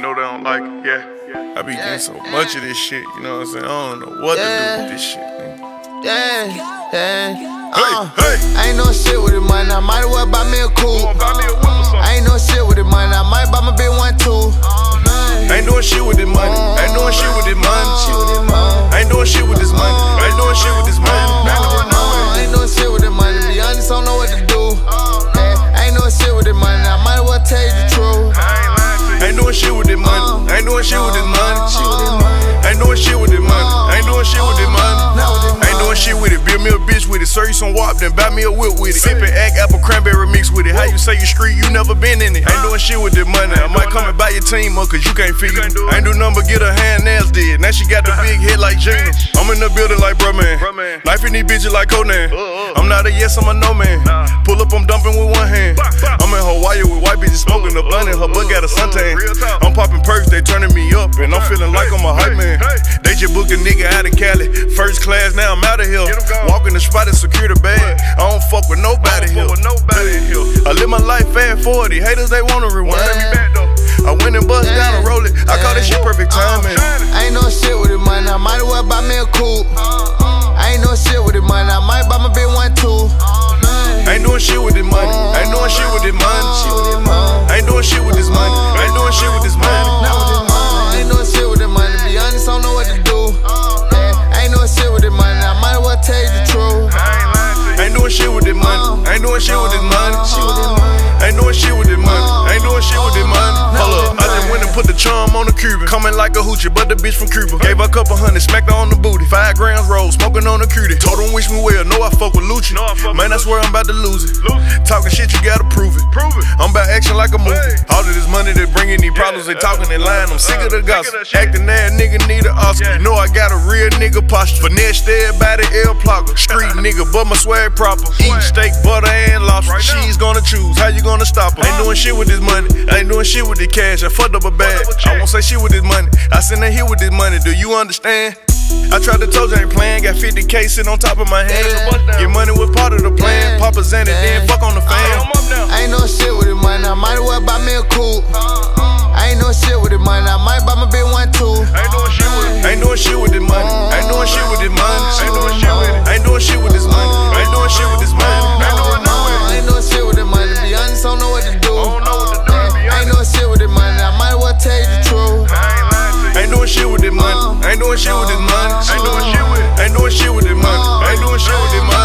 know they don't like it, yeah. I be getting so much of this shit, you know what I'm saying? I don't know what to do with this shit, man. Yeah, yeah. Uh, hey. I ain't no shit with it, man. I might as well buy me a coupe. Go on, buy me a whip or something. I ain't no shit with it, man. I might buy my bitch one too. Ain't doing shit with this money. Ain't doing shit doing shit with this money. Ain't doing shit with this money. Ain't doing shit with this money. Ain't doing shit with this money. Ain't doing shit with it. Build me a bitch with it. Serve you some wop, then buy me a whip with it. Sip it, act apple cranberry mix with it. How you say you street, you never been in it. Ain't doing shit with this money. I might come and buy your team up, cause you can't figure it. Ain't do nothing but get her hand nails did. Now she got the big head like Gina. I'm in the building like bro man. Life in these bitches like Conan. I'm not a yes, I'm a no man. Pull up, I'm dumping with one hand. I'm in Hawaii with white bitches smoking a blunt and her butt got a suntan. I'm popping perks, they turning me up, and I'm feeling like I'm a hype man. They just booked a nigga out of Cali. First class, now I'm out of here. Walking the spot and secure the bag. I don't fuck with nobody here. I live my life fast 40. Haters, they wanna rewind. I went and bust down and roll it. I call this shit perfect timing. I ain't no shit with it, man. I might as well buy me a coupe. I ain't no shit with it, man. I might buy my bitch one too. Ain't doing shit with this money. Ain't doing shit with this money. Uh-huh. Ain't doing oh, shit with this money. Ain't doing shit with this money. Ain't no shit with it, man. To be honest, I don't know what to do. Ain't no shit with it, man. I might as well tell you the truth. Ain't doing shit with this money. Ain't doing shit with this money. Ain't doing shit with this money. Ain't doing shit with this money. Hold up, I just went and put the charm on the Cuban. Coming like a hoochie, but the bitch from Cuba. Gave her a couple hundred, smacked her on the booty. Five grams roll, smoking on the cutie. Told him wish me well, know I fuck with Lucci. Man, I swear I'm about to lose it. Talking shit, you gotta prove it. Prove it. I'm about action like a movie. All of this money they bringing these problems, they talking in line. I'm sick of the gossip. Acting that nigga need an Oscar. You know I got a real nigga posture. Finesse everybody L plugger. Street nigga, but my swag proper. Eat steak, butter, and lobster. She's gonna choose. How you gonna stop her? Ain't doing shit with this money. I ain't doing shit with the cash. I fucked up a bag. I won't say shit with this money. I send her here with this money. Do you understand? I tried to told you I ain't playing. Got 50k sitting on top of my head. Get money was part of the plan. doing shit with this money. Ain't doing shit with this money. Ain't doing shit with. Ain't doing shit with this money. Ain't doing shit with this money.